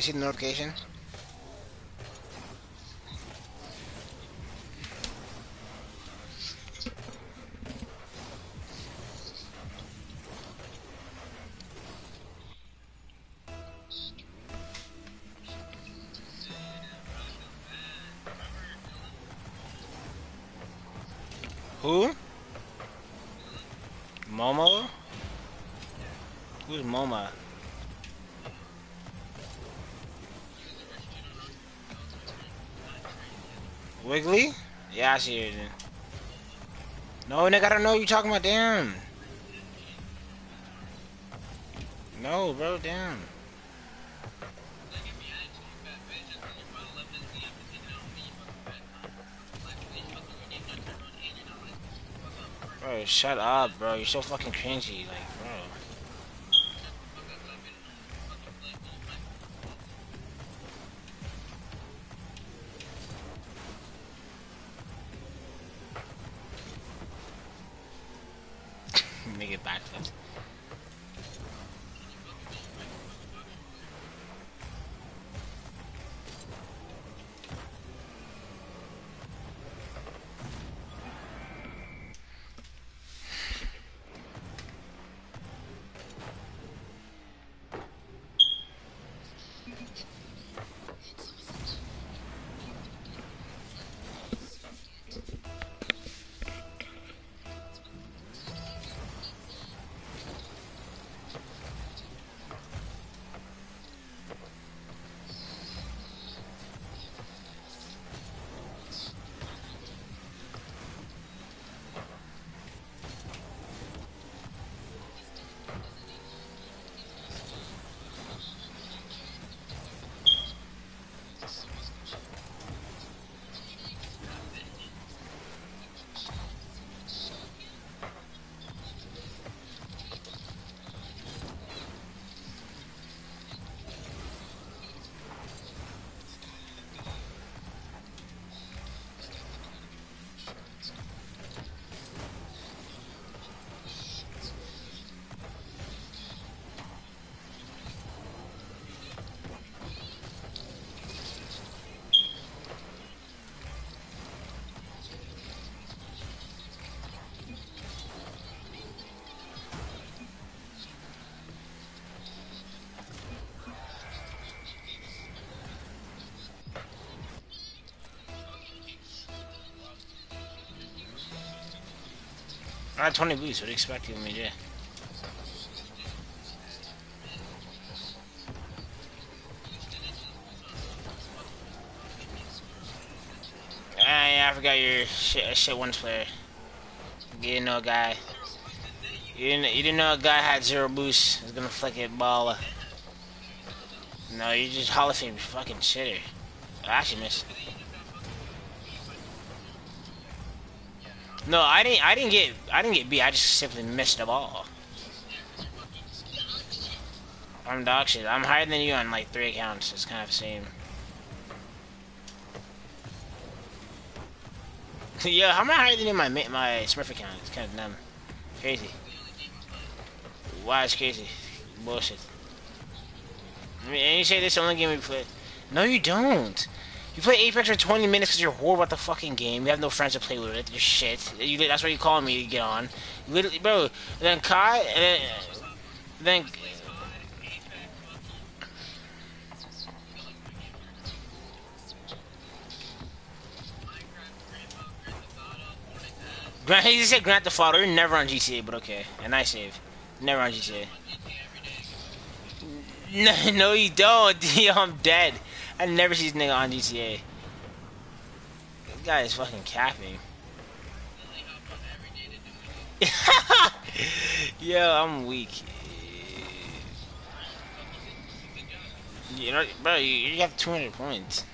you see the notification? Who? Momo? Who's Moma? Wiggly? Yeah, I see then. No, nigga, I don't know you talking about, damn. No, bro, damn. Bro, shut up, bro. You're so fucking cringy, like, bro. Make it backflip. I had 20 boosts. What do you expect me do? Ah, yeah, I forgot your shit, shit one player. You didn't know a guy. You didn't, you didn't know a guy had zero boost. Was gonna flick it ball. No, you just Hall of Fame fucking shitter. I actually missed. No, I didn't. I didn't get. I didn't get B. I just simply missed the ball. I'm dog shit. I'm higher than you on like three accounts. It's kind of the same. yeah, how am I higher than you my my Smurf account? It's kind of dumb. Crazy. Why it's crazy? Bullshit. I mean, and you say this the only game we play. No, you don't. You play Apex for 20 minutes because you're horrible at the fucking game. You have no friends to play with it. You're shit. You, that's why you call me to get on. Literally, bro. And then Kai, and then, then Grant, he said Grant the Father. You're never on GTA, but okay. And I save. Never on GTA. No, no, you don't. I'm dead. I never see this nigga on GTA. This guy is fucking capping. Yo, I'm weak. You know, bro, you, you have 200 points.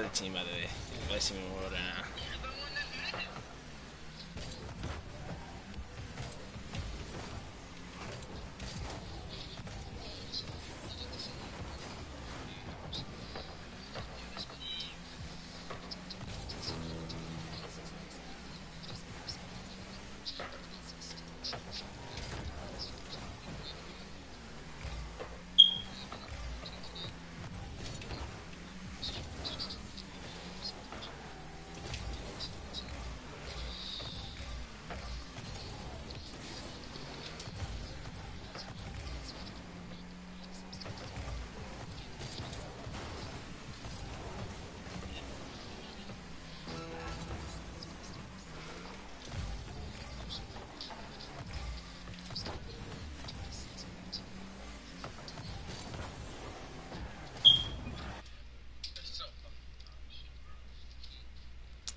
The team, by the way. Best team in the world now.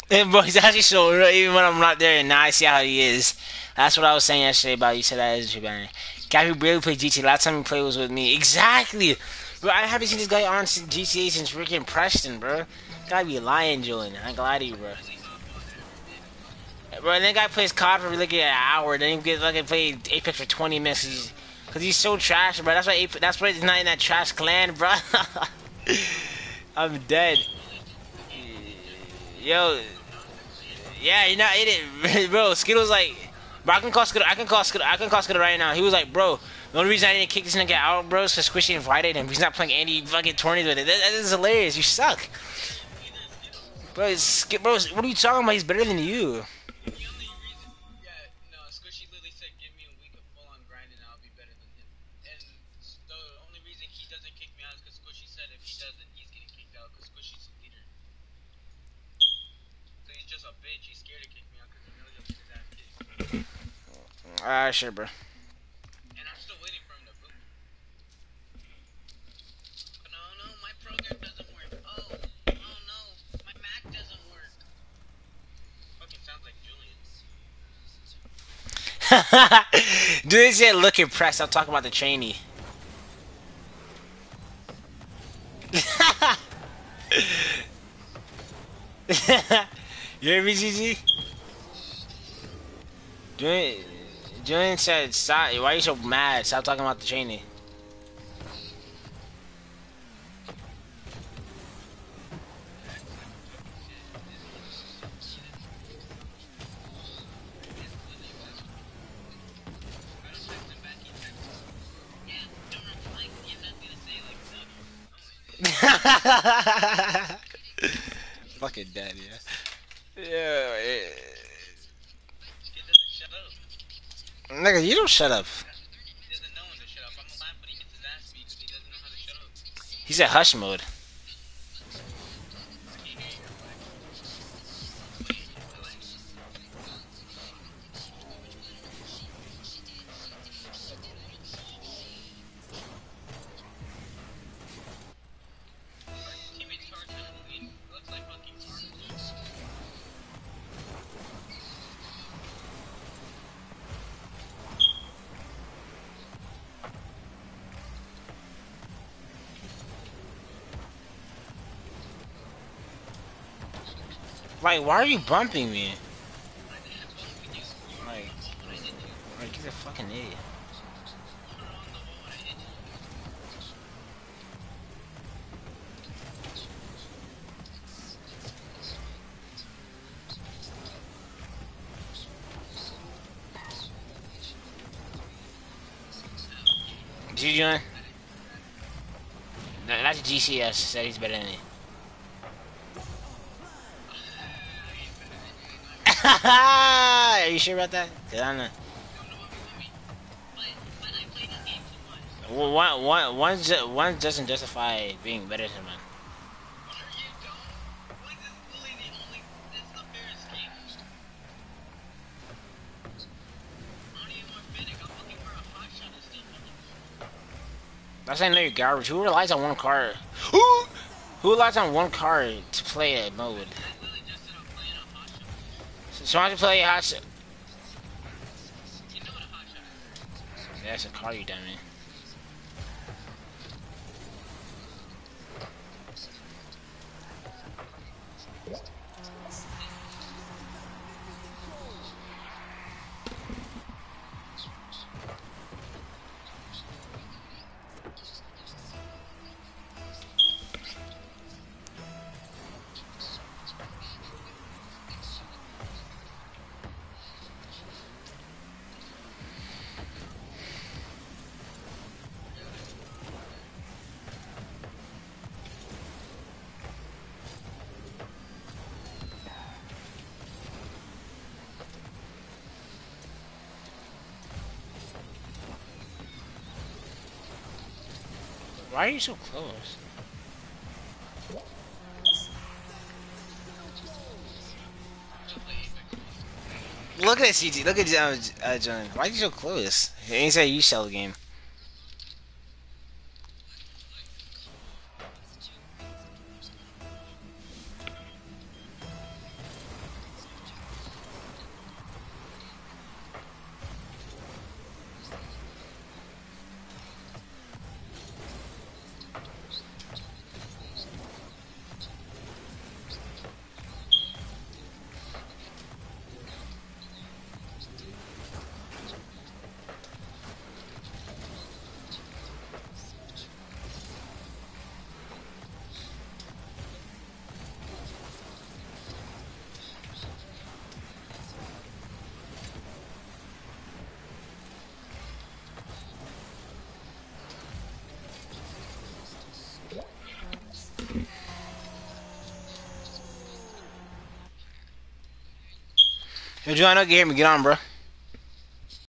bro, he's actually so real. Even when I'm not there, and now I see how he is. That's what I was saying yesterday about you said that is banner. Guy who barely played GTA. Last time he played was with me. Exactly. Bro, I haven't seen this guy on GTA since freaking Preston, bro. Gotta be lying, Julian. I ain't gonna lie to you, bro. Bro, and then guy plays COD for like an hour, then he gets like and play Apex for 20 minutes. He's, Cause he's so trash, bro. That's why Apex, that's why he's not in that trash clan, bro. I'm dead. Yo, yeah, you're not it, bro. Skittle's like, bro. I can call Skittle. I can call Skittle. I can call Skittle right now. He was like, bro. The only reason I didn't kick this nigga out, bro, is because Squishy invited him. He's not playing any fucking tournaments with it. That, that is hilarious. You suck, bro. bro, what are you talking about? He's better than you. Ah, sure, bro. Dude said look impressed. I'm talking about the trainee. you hear me, GG? Dude. Julian said, "Stop! Why are you so mad? Stop talking about the trainee." Fucking dead, yeah. Yeah. yeah. Nigga, you don't shut up. He's at hush mode. Like, why are you bumping me? Like, like you're a fucking idiot. GG one? That's GCS said he's better than me. Are you sure about that? Cause I don't know. Well, one, one, one, one doesn't justify being better than one. That's know you're garbage. Who relies on one card? Who? Who relies on one card to play a mode? So I can play hot shot. That's a car you dummy. Why are you so close? Look at CG. Look at uh, John. Why are you so close? He ain't say you sell the game. Yo, John, I can hear me. Get on, bro.